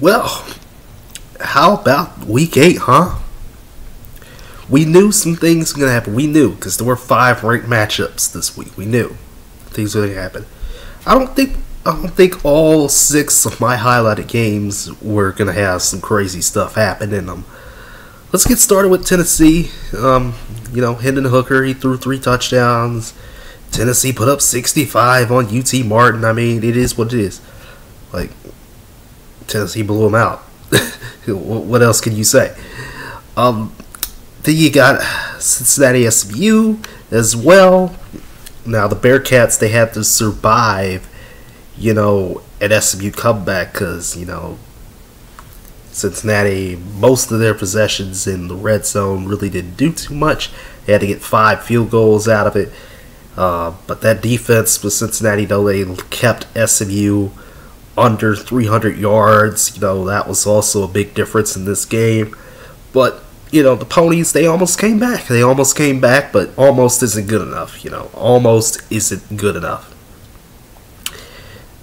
Well, how about week eight, huh? We knew some things were gonna happen. We knew because there were five ranked matchups this week. We knew things were gonna happen. I don't think I don't think all six of my highlighted games were gonna have some crazy stuff happen in them. Let's get started with Tennessee. Um, you know, Hendon Hooker, he threw three touchdowns. Tennessee put up 65 on UT Martin. I mean, it is what it is. Like, Tennessee blew them out. what else can you say? Um, then you got Cincinnati SMU as well. Now, the Bearcats, they had to survive, you know, an SMU comeback because, you know, Cincinnati, most of their possessions in the red zone really didn't do too much. They had to get five field goals out of it. Uh, but that defense with Cincinnati, though, they kept SMU under 300 yards. You know, that was also a big difference in this game. But, you know, the Ponies, they almost came back. They almost came back, but almost isn't good enough. You know, almost isn't good enough.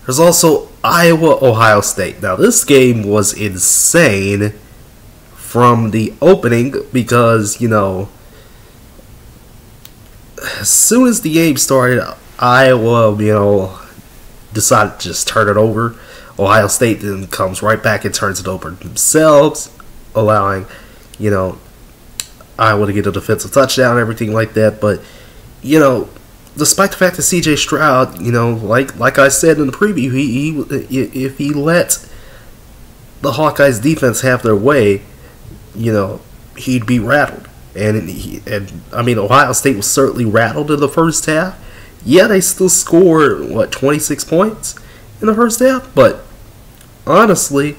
There's also Iowa Ohio State. Now, this game was insane from the opening because, you know, as soon as the game started, Iowa, you know, decided to just turn it over. Ohio State then comes right back and turns it over themselves, allowing, you know, Iowa to get a defensive touchdown everything like that. But, you know, despite the fact that C.J. Stroud, you know, like like I said in the preview, he, he if he let the Hawkeyes defense have their way, you know, he'd be rattled. And he, and I mean, Ohio State was certainly rattled in the first half. Yeah, they still scored what 26 points in the first half, but honestly,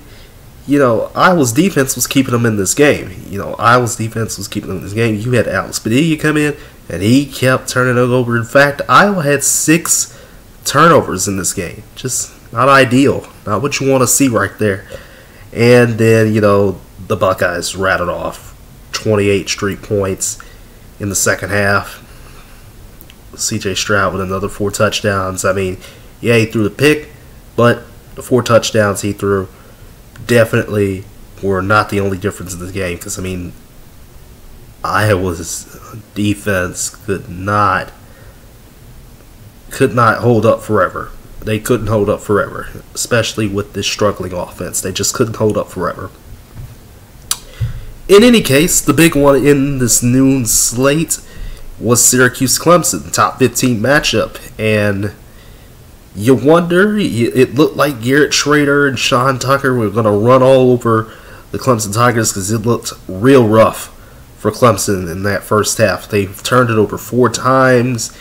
you know, Iowa's defense was keeping them in this game. You know, Iowa's defense was keeping them in this game. You had Alex Padilla come in, and he kept turning it over. In fact, Iowa had six turnovers in this game. Just not ideal. Not what you want to see right there. And then, you know, the Buckeyes rattled off 28 straight points in the second half. CJ Stroud with another four touchdowns. I mean, yeah, he threw the pick, but the four touchdowns he threw definitely were not the only difference in this game. Because, I mean, Iowa's defense could not could not hold up forever. They couldn't hold up forever, especially with this struggling offense. They just couldn't hold up forever. In any case, the big one in this noon slate was Syracuse Clemson, top 15 matchup. And you wonder, it looked like Garrett Shrader and Sean Tucker were going to run all over the Clemson Tigers because it looked real rough for Clemson in that first half. They turned it over four times.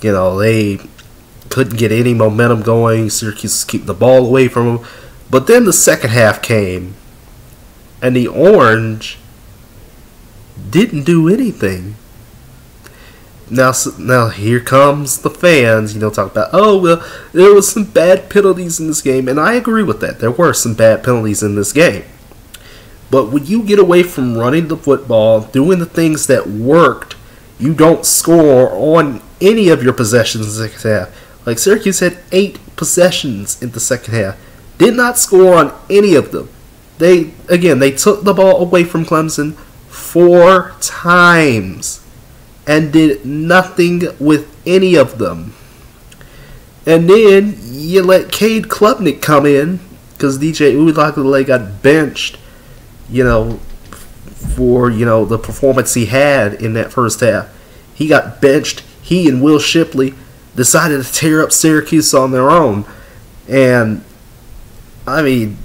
You know, they couldn't get any momentum going. Syracuse keeping the ball away from them. But then the second half came, and the Orange didn't do anything. Now, now here comes the fans. You know, talk about oh well, there was some bad penalties in this game, and I agree with that. There were some bad penalties in this game. But when you get away from running the football, doing the things that worked, you don't score on any of your possessions in the second half. Like Syracuse had eight possessions in the second half, did not score on any of them. They again they took the ball away from Clemson four times and did nothing with any of them. And then you let Cade Klubnik come in because DJ Uiagalelei got benched, you know, for you know the performance he had in that first half. He got benched. He and Will Shipley decided to tear up Syracuse on their own, and I mean,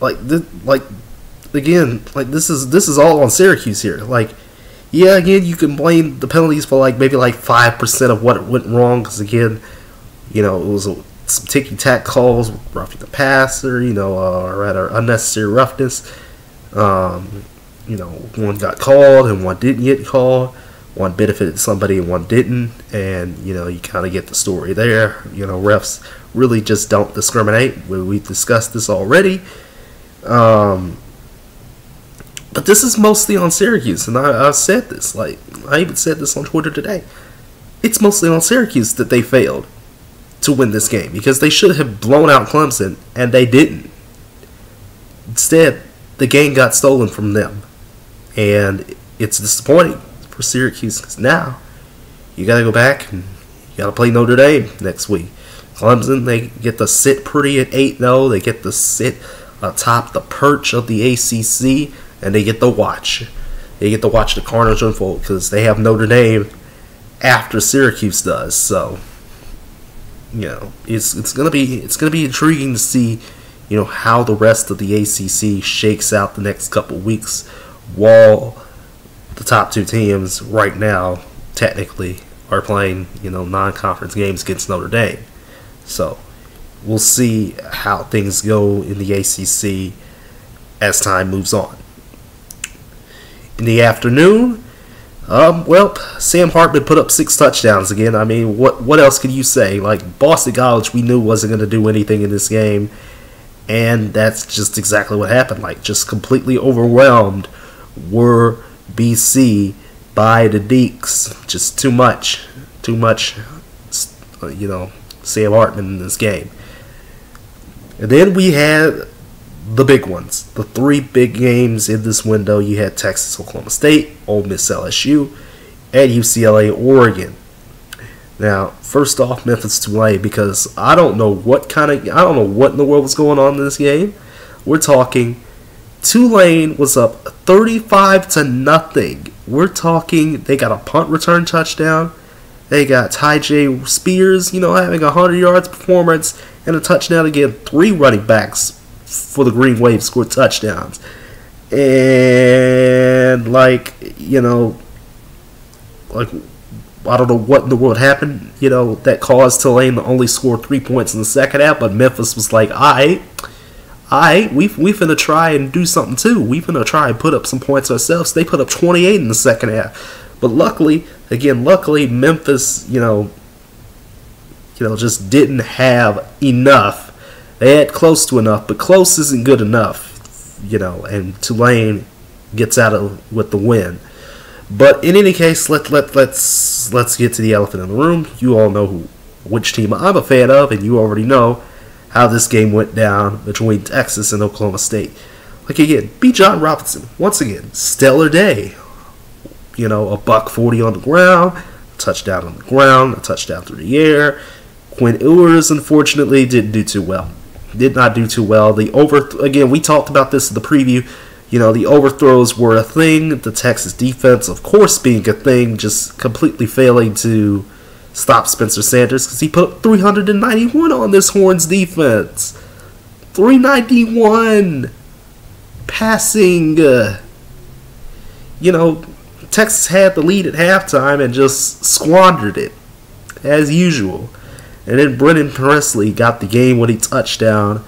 like this, like again, like this is this is all on Syracuse here. Like, yeah, again, you can blame the penalties for like maybe like five percent of what went wrong because again, you know, it was a, some ticky tack calls, roughing the passer, you know, uh, or rather unnecessary roughness. Um, you know, one got called and one didn't get called. One benefited somebody and one didn't, and you know, you kind of get the story there. You know, refs really just don't discriminate. We, we discussed this already. Um, this is mostly on Syracuse, and I, I've said this. Like I even said this on Twitter today. It's mostly on Syracuse that they failed to win this game because they should have blown out Clemson, and they didn't. Instead, the game got stolen from them. And it's disappointing for Syracuse because now you got to go back and you got to play Notre Dame next week. Clemson, they get to sit pretty at 8 0. They get to sit atop the perch of the ACC and they get to watch. They get to watch the carnage unfold because they have Notre Dame after Syracuse does. So, you know, it's it's gonna be it's gonna be intriguing to see, you know, how the rest of the ACC shakes out the next couple weeks, while the top two teams right now technically are playing, you know, non-conference games against Notre Dame. So, we'll see how things go in the ACC as time moves on. In the afternoon, um, well, Sam Hartman put up six touchdowns again. I mean, what what else could you say? Like Boston College, we knew wasn't going to do anything in this game, and that's just exactly what happened. Like, just completely overwhelmed were BC by the Deacs. Just too much, too much. You know, Sam Hartman in this game. And then we had the big ones, the three big games in this window. You had Texas, Oklahoma State, Ole Miss, LSU, and UCLA, Oregon. Now, first off, Memphis Tulane because I don't know what kind of I don't know what in the world was going on in this game. We're talking Tulane was up 35 to nothing. We're talking they got a punt return touchdown. They got Tyjae Spears, you know, having a 100 yards performance and a touchdown again. Three running backs for the Green Wave scored touchdowns. And, like, you know, like, I don't know what in the world happened, you know, that caused Tulane to only score three points in the second half, but Memphis was like, alright, alright, we, we finna try and do something too. We finna try and put up some points ourselves. They put up 28 in the second half. But luckily, again, luckily, Memphis, you know, you know, just didn't have enough. They had close to enough, but close isn't good enough, you know. And Tulane gets out of with the win. But in any case, let let let's let's get to the elephant in the room. You all know who, which team I'm a fan of, and you already know how this game went down between Texas and Oklahoma State. Like again, Bijan Robinson once again, stellar day. You know, a buck forty on the ground, touchdown on the ground, a touchdown through the air. Quinn Ewers unfortunately didn't do too well. Did not do too well. The over again, we talked about this in the preview. You know, the overthrows were a thing. The Texas defense, of course, being a thing, just completely failing to stop Spencer Sanders because he put 391 on this Horns defense. 391 passing. Uh, you know, Texas had the lead at halftime and just squandered it as usual. And then Brennan Presley got the game with a touchdown.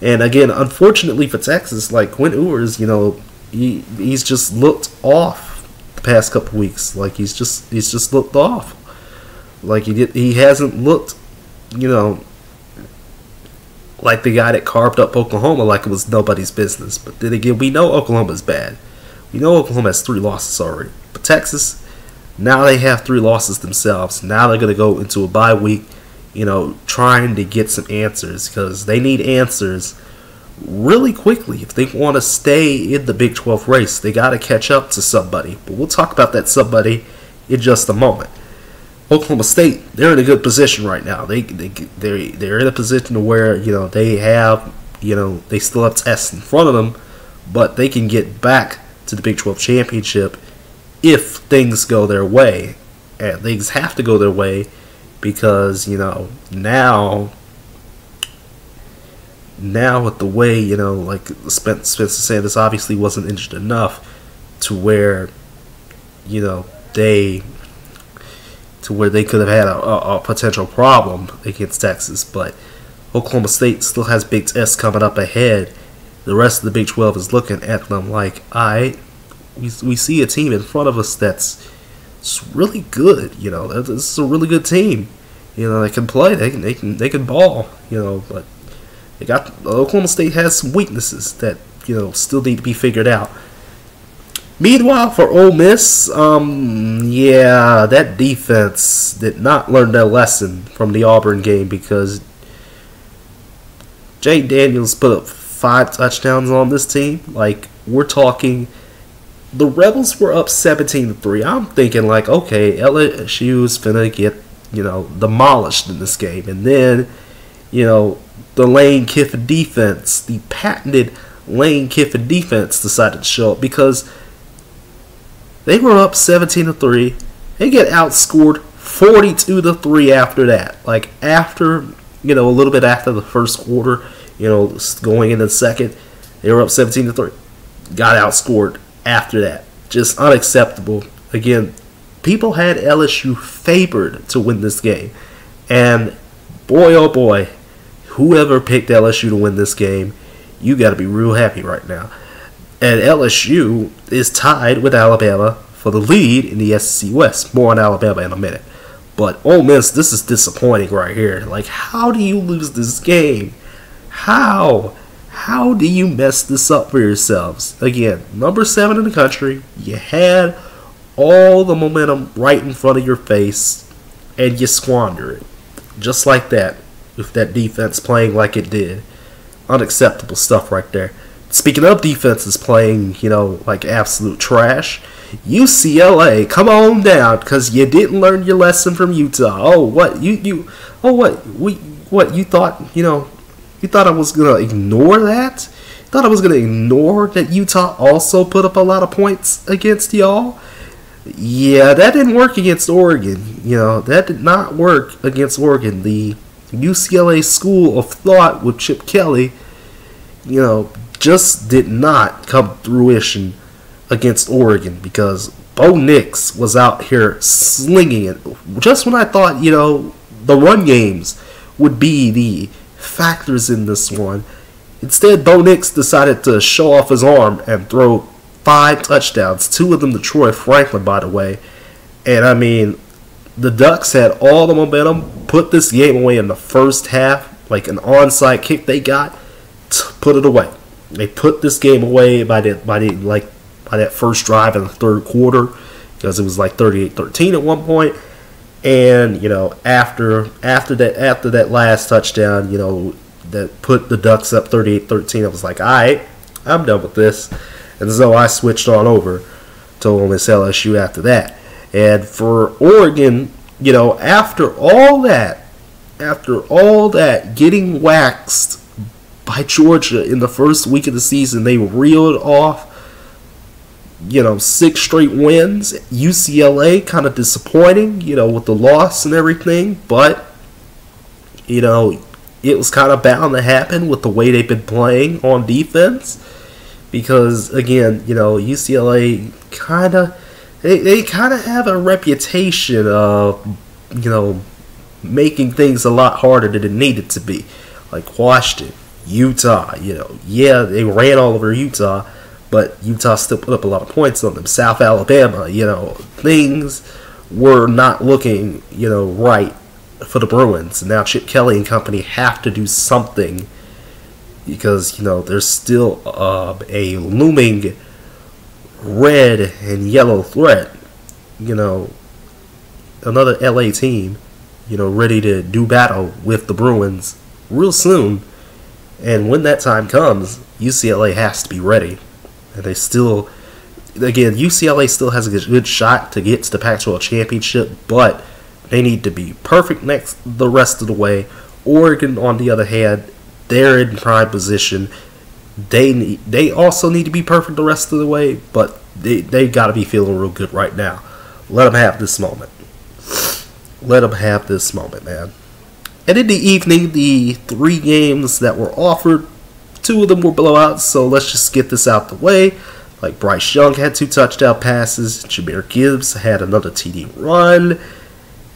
And again, unfortunately for Texas, like Quinn Ewers, you know, he he's just looked off the past couple weeks. Like he's just he's just looked off. Like he did, he hasn't looked, you know, like the guy that carved up Oklahoma like it was nobody's business. But then again, we know Oklahoma's bad. We know Oklahoma has three losses already. But Texas, now they have three losses themselves. Now they're going to go into a bye week you know, trying to get some answers because they need answers really quickly if they want to stay in the Big 12 race. They got to catch up to somebody. But we'll talk about that somebody in just a moment. Oklahoma State, they're in a good position right now. They they they they're in a position where you know they have you know they still have tests in front of them, but they can get back to the Big 12 championship if things go their way. And things have to go their way because you know now now with the way you know like Spence Spencer Sanders obviously wasn't injured enough to where you know they to where they could have had a, a, a potential problem against Texas, but Oklahoma State still has Big S coming up ahead. The rest of the Big 12 is looking at them like, I, we, we see a team in front of us that's it's really good. You know, this is a really good team. You know, they can play. They can they can they can ball. You know, but they got Oklahoma State has some weaknesses that you know still need to be figured out. Meanwhile, for Ole Miss, um, yeah, that defense did not learn their lesson from the Auburn game because Jay Daniels put up five touchdowns on this team. Like we're talking, the Rebels were up seventeen to three. I'm thinking like, okay, LSU's gonna get you know demolished in this game, and then you know the Lane Kiffin defense, the patented Lane Kiffin defense, decided to show up because they were up seventeen to three. They get outscored forty-two to three after that. Like after you know a little bit after the first quarter you know, going into the second, they were up 17 to 3. Got outscored after that. Just unacceptable. Again, people had LSU favored to win this game. And boy, oh boy, whoever picked LSU to win this game, you got to be real happy right now. And LSU is tied with Alabama for the lead in the SEC West. More on Alabama in a minute. But Ole Miss, this is disappointing right here. Like, how do you lose this game? How? How do you mess this up for yourselves? Again, number seven in the country, you had all the momentum right in front of your face, and you squander it. Just like that, with that defense playing like it did. Unacceptable stuff right there. Speaking of defenses playing, you know, like absolute trash, UCLA, come on down, because you didn't learn your lesson from Utah. Oh, what? You, you, oh, what? We, what? You thought, you know, you thought I was gonna ignore that? You thought I was gonna ignore that Utah also put up a lot of points against y'all? Yeah, that didn't work against Oregon. You know, that did not work against Oregon. The UCLA School of Thought with Chip Kelly, you know, just did not come fruition against Oregon because Bo Nix was out here slinging it. Just when I thought, you know, the run games would be the factors in this one. Instead, Bo Nix decided to show off his arm and throw five touchdowns, two of them to Troy Franklin, by the way. And I mean, the Ducks had all the momentum, put this game away in the first half, like an onside kick they got, put it away. They put this game away by the by the like by that first drive in the third quarter because it was like 38-13 at one point and you know, after after that after that last touchdown, you know, that put the Ducks up 38-13, I was like, all right, I'm done with this. And so I switched on over to Ole Miss LSU after that. And for Oregon, you know, after all that, after all that, getting waxed by Georgia in the first week of the season, they reeled off you know, six straight wins. UCLA kind of disappointing, you know, with the loss and everything, but you know, it was kind of bound to happen with the way they've been playing on defense because again, you know, UCLA kind of they, they kind of have a reputation of you know making things a lot harder than it needed to be. Like Washington, Utah, you know, yeah, they ran all over Utah, but Utah still put up a lot of points on them. South Alabama, you know, things were not looking, you know, right for the Bruins. Now Chip Kelly and company have to do something because, you know, there's still uh, a looming red and yellow threat. You know, another LA team, you know, ready to do battle with the Bruins real soon. And when that time comes, UCLA has to be ready they still, again, UCLA still has a good shot to get to the Pac-12 championship, but they need to be perfect next the rest of the way. Oregon, on the other hand, they're in prime position. They need, they also need to be perfect the rest of the way, but they they got to be feeling real good right now. Let them have this moment. Let them have this moment, man. And in the evening, the three games that were offered Two of them were blowouts, so let's just get this out the way. Like Bryce Young had two touchdown passes, Jahmyr Gibbs had another TD run.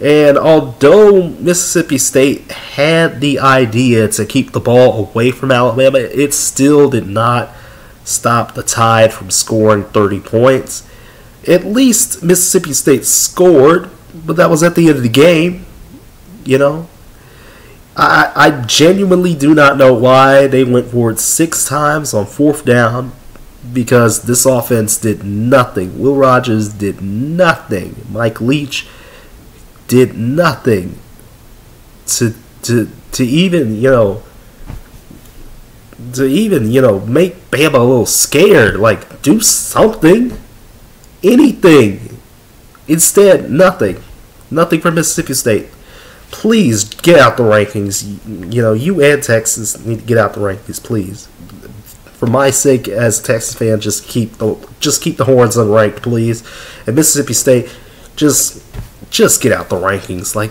And although Mississippi State had the idea to keep the ball away from Alabama, it still did not stop the Tide from scoring 30 points. At least Mississippi State scored, but that was at the end of the game. You know, I, I genuinely do not know why they went for it six times on fourth down because this offense did nothing. Will Rogers did nothing. Mike Leach did nothing to to to even you know to even you know make Bama a little scared. Like do something, anything. Instead, nothing, nothing for Mississippi State. Please get out the rankings. You, know you and Texas need to get out the rankings, please. For my sake, as a Texas fan, just keep the just keep the horns unranked, please. And Mississippi State, just just get out the rankings. Like,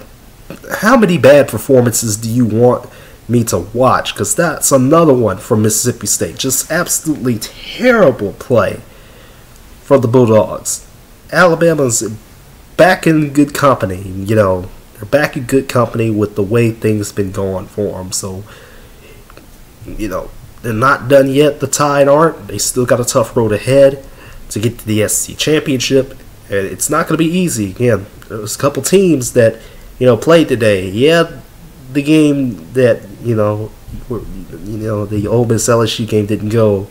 how many bad performances do you want? me to watch because that's another one from Mississippi State. Just absolutely terrible play for the Bulldogs. Alabama's back in good company. You know, they're back in good company with the way things been going for them. So, you know, they're not done yet. The Tide aren't. They still got a tough road ahead to get to the SEC championship, and it's not going to be easy. Again, there's a couple teams that you know played today. Yeah, the game that you know, you know, the Ole Miss LSU game didn't go,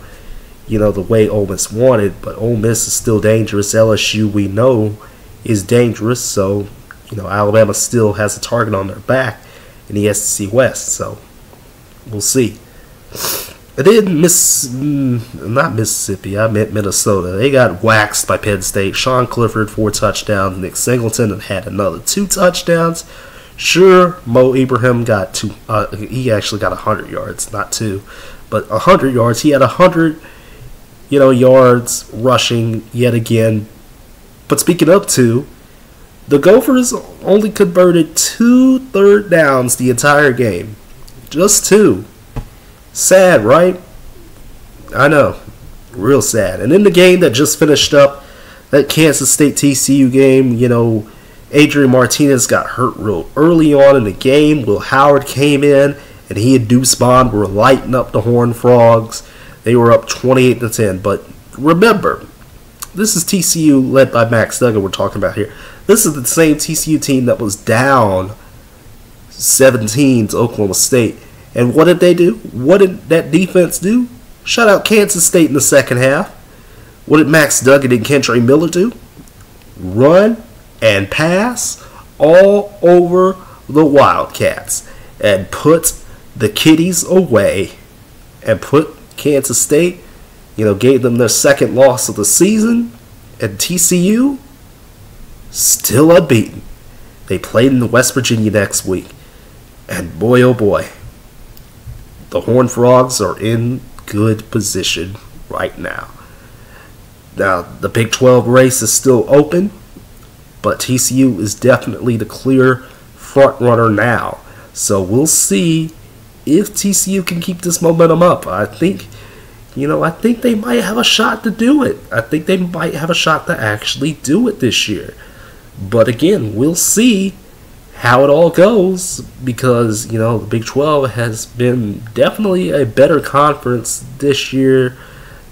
you know, the way Ole Miss wanted, but Ole Miss is still dangerous. LSU we know is dangerous, so you know Alabama still has a target on their back in the SEC West. So we'll see. And then Miss, mm, not Mississippi, I meant Minnesota. They got waxed by Penn State. Sean Clifford four touchdowns. Nick Singleton had another two touchdowns. Sure, Mo Ibrahim got two. Uh, he actually got hundred yards, not two, but hundred yards. He had hundred, you know, yards rushing yet again. But speaking of two, the Gophers only converted two third downs the entire game, just two. Sad, right? I know, real sad. And in the game that just finished up, that Kansas State TCU game, you know Adrian Martinez got hurt real early on in the game. Will Howard came in, and he and Deuce Vaughn were lighting up the Horned Frogs. They were up 28 to 10. But remember, this is TCU led by Max Duggan we're talking about here. This is the same TCU team that was down 17 to Oklahoma State. And what did they do? What did that defense do? Shut out Kansas State in the second half. What did Max Duggan and Kendre Miller do? Run and pass all over the Wildcats and put the Kitties away and put Kansas State, you know, gave them their second loss of the season. And TCU, still unbeaten. They played in West Virginia next week. And boy, oh boy, the Horned Frogs are in good position right now. Now, the Big 12 race is still open but TCU is definitely the clear front runner now. So we'll see if TCU can keep this momentum up. I think, you know, I think they might have a shot to do it. I think they might have a shot to actually do it this year. But again, we'll see how it all goes because, you know, the Big 12 has been definitely a better conference this year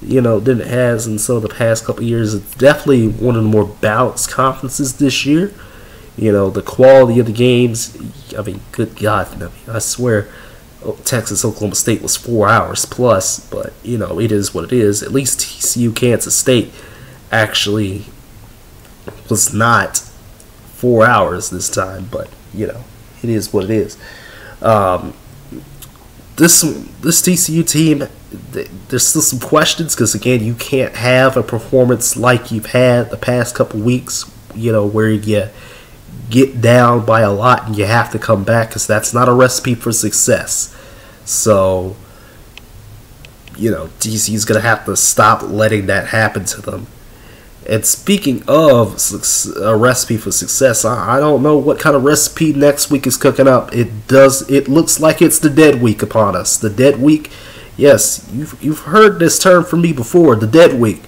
you know, than it has in some of the past couple years. It's definitely one of the more balanced conferences this year. You know, the quality of the games. I mean, good God, I, mean, I swear, Texas Oklahoma State was four hours plus, but you know, it is what it is. At least TCU Kansas State actually was not four hours this time, but you know, it is what it is. Um, this this TCU team, there's still some questions because again, you can't have a performance like you've had the past couple weeks. You know where you get down by a lot and you have to come back because that's not a recipe for success. So, you know, TCU's gonna have to stop letting that happen to them. And speaking of a recipe for success, I don't know what kind of recipe next week is cooking up. It does. It looks like it's the dead week upon us. The dead week. Yes, you've you've heard this term from me before. The dead week,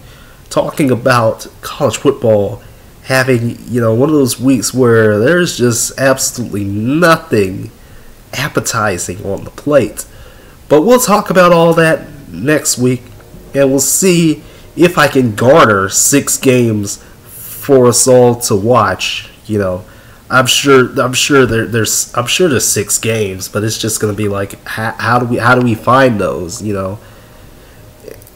talking about college football having you know one of those weeks where there's just absolutely nothing appetizing on the plate. But we'll talk about all that next week, and we'll see if I can garner six games for us all to watch, you know, I'm sure I'm sure there, there's I'm sure there's six games, but it's just gonna be like how, how do we how do we find those? You know,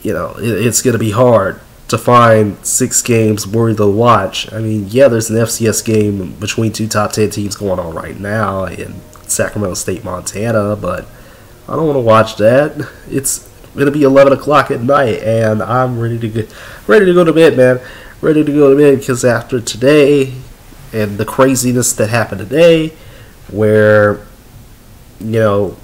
you know it, it's gonna be hard to find six games worth of watch. I mean, yeah, there's an FCS game between two top ten teams going on right now in Sacramento State, Montana, but I don't want to watch that. It's gonna be eleven o'clock at night, and I'm ready to get ready to go to bed, man. Ready to go to bed because after today and the craziness that happened today, where you know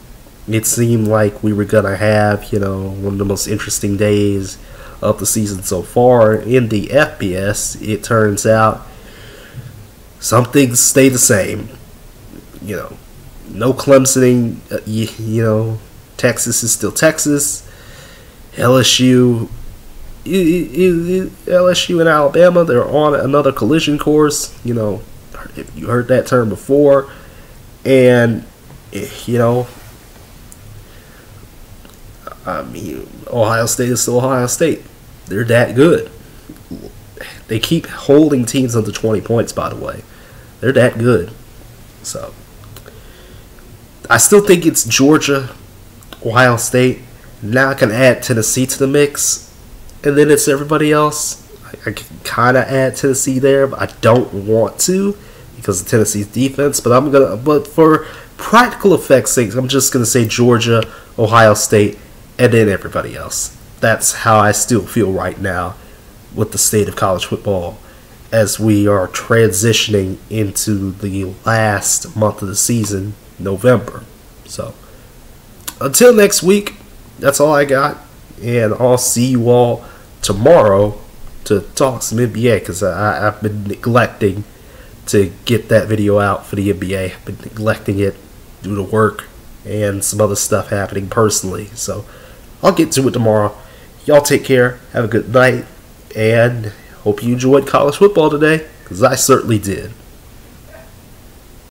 it seemed like we were gonna have you know one of the most interesting days of the season so far in the FBS. It turns out some things stay the same. You know, no Clemsoning. Uh, you, you know, Texas is still Texas. LSU, LSU and Alabama, they're on another collision course. You know, if you heard that term before, and you know, I mean, Ohio State is still Ohio State. They're that good. They keep holding teams under 20 points, by the way. They're that good. So, I still think it's Georgia, Ohio State. Now I can add Tennessee to the mix, and then it's everybody else. I, I can kind of add Tennessee there, but I don't want to because of Tennessee's defense. But I'm gonna, but for practical effects' sake, I'm just gonna say Georgia, Ohio State, and then everybody else. That's how I still feel right now with the state of college football as we are transitioning into the last month of the season, November. So, until next week, that's all I got. And I'll see you all tomorrow to talk some NBA because I've been neglecting to get that video out for the NBA. I've been neglecting it due to work and some other stuff happening personally. So I'll get to it tomorrow. Y'all take care. Have a good night. And hope you enjoyed college football today because I certainly did.